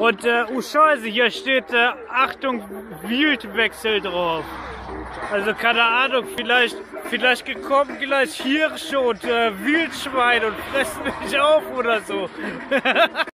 Und äh, oh Scheiße, hier steht äh, Achtung, Wildwechsel drauf. Also keine Ahnung, vielleicht, vielleicht gekommen gleich Hirsche und äh, Wildschwein und fressen mich auf oder so.